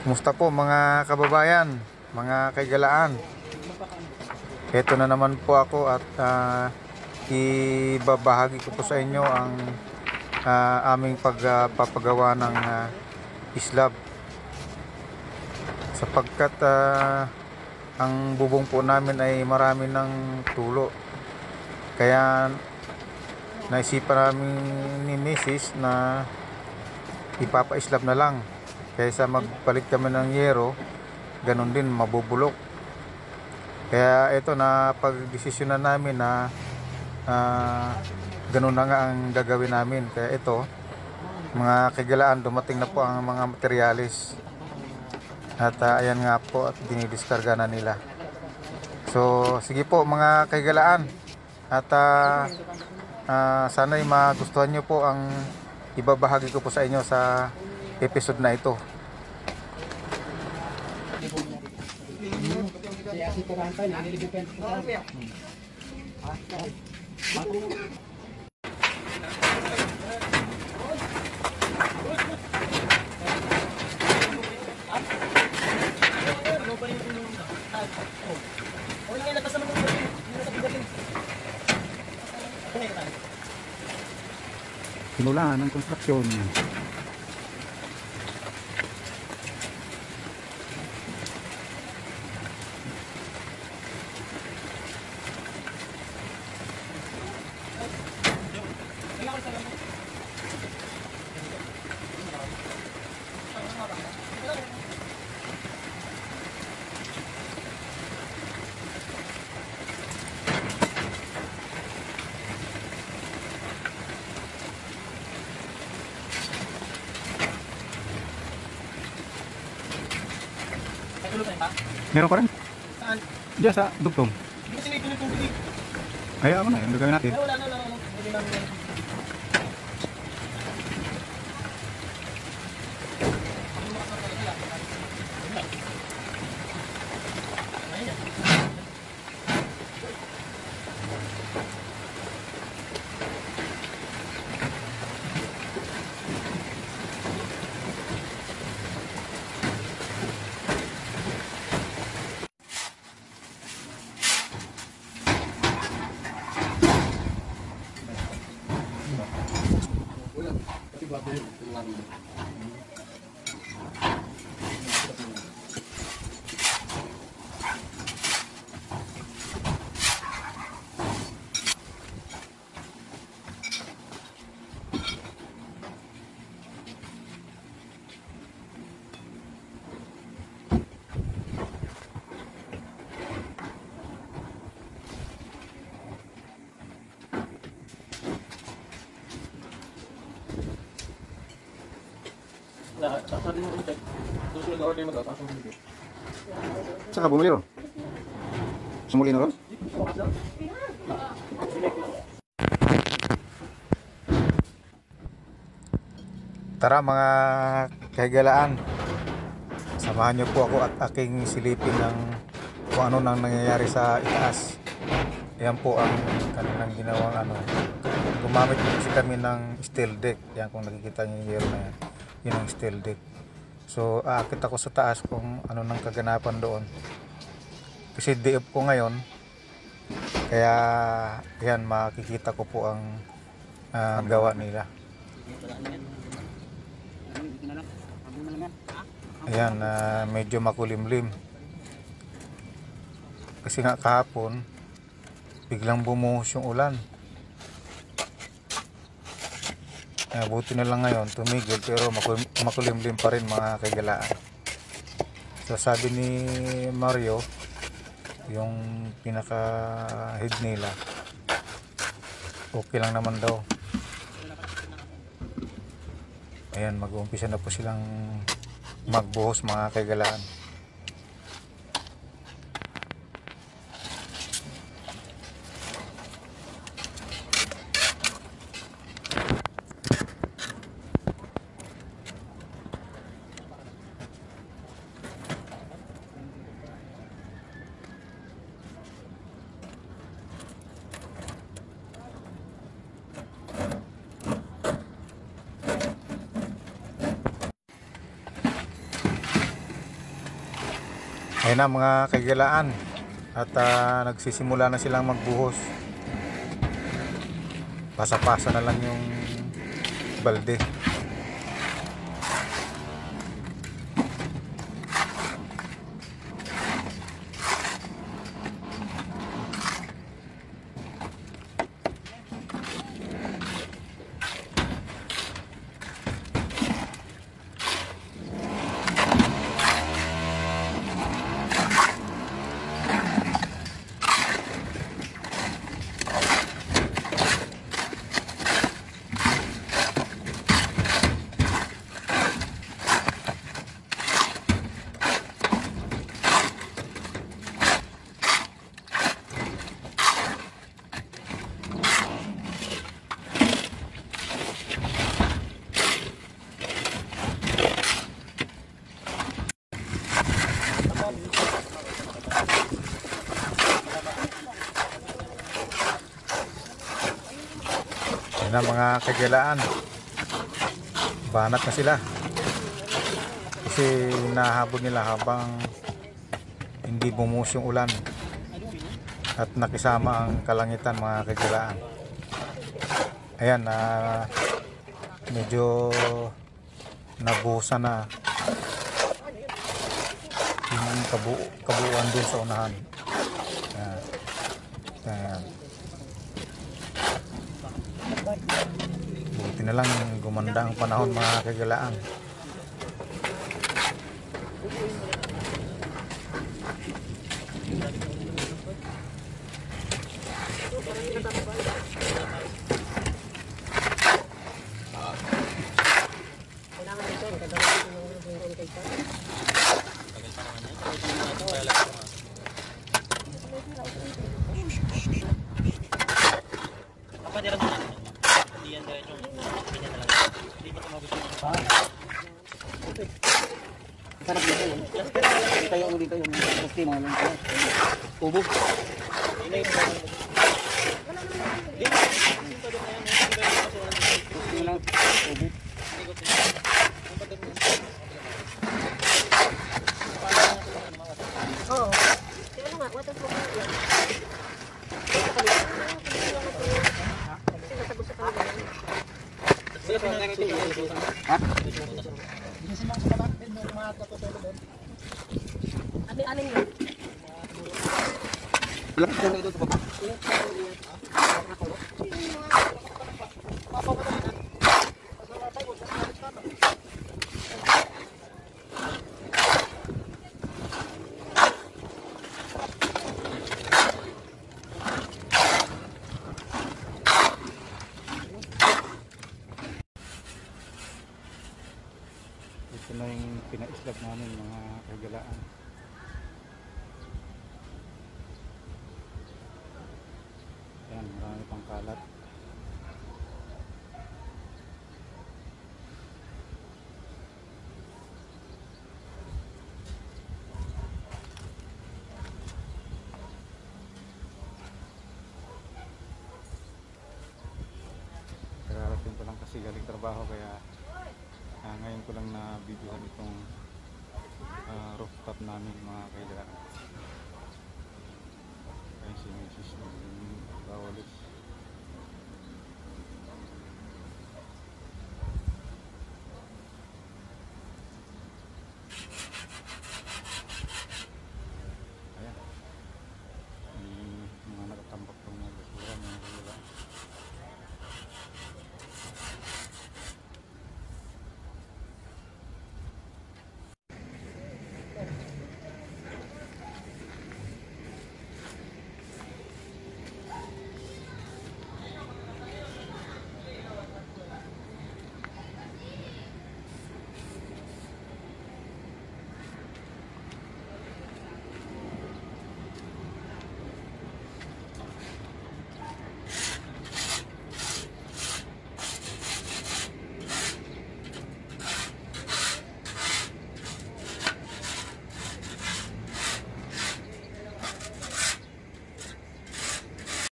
Kumusta po mga kababayan, mga kaigalaan? Ito na naman po ako at ah, ibabahagi ko po sa inyo ang ah, aming pagpapagawa ng ah, islab. Sapagkat ah, ang bubong po namin ay marami ng tulo. Kaya naisipan namin ni Mrs. na ipapa-islab na lang. Kaysa magpalit kami ng yero ganun din mabubulok. Kaya ito na pagdesisyonan namin na ah, ganun na nga ang gagawin namin. Kaya ito mga kagalaan dumating na po ang mga materialis. At ah, ayan nga po at dinidiskarga na nila. So sige po mga kagalaan at ah, ah, sana'y magustuhan nyo po ang ibabahagi ko po sa inyo sa episode na ito Simulan ng konstruksyon. Meron pa rin. Saan? Diyan sa dugtong. Hindi kasi may tuloy tubig. Kaya ako na, yung gagawin natin. Ay, wala na, wala na. Hindi mo? Susunod na Saka bumili ron. Sumuli na ron? Tara mga kaigalaan, samahan niyo po ako at aking silipin ng kung ano nang nangyayari sa itaas. Yan po ang kanilang ginawang ano. Gumamit po kasi kami ng steel deck. Yan kung nakikita niyo yung na yan. Yun ang steel deck. So aakit ako sa taas kung ano nang kaganapan doon. Kasi off ko ngayon. Kaya yan makikita ko po ang ah, gawa nila. Ayan, na medyo makulimlim. Kasi nga kahapon, biglang bumuhos yung ulan. Kaya buti na lang ngayon, tumigil pero makulim, makulimlim pa rin mga kagalaan. So sabi ni Mario, yung pinaka head nila, okay lang naman daw. Ayan, mag-uumpisa na po silang magbuhos mga kagalaan. Ayun na mga kagilaan. At ah, nagsisimula na silang magbuhos. Pasa-pasa na lang yung balde. Ayun na mga kagilaan. Banat na sila. Kasi nahabol nila habang hindi bumuhos yung ulan. At nakisama ang kalangitan mga kagilaan. Ayan, na medyo nabuhusan na yung kabu kabuuan dun sa unahan. Ayan. Ayan. Buti na lang gumanda ang panahon mga kagalaan. Yung gusti mo yung tubo. Gusti mo lang tubo. Oo. Kaya ano nga. Kasi nasagot sa kanila. Ha? Ano ano yun? Lakas na ito baba. Ito na yung pinaislab namin mga kagalaan. Ayan, marami pang kalat. Kararating ko lang kasi galing trabaho kaya Ah, ngayon ko lang na videohan itong ah, rooftop namin mga kailangan. Kaya si Mrs. bawal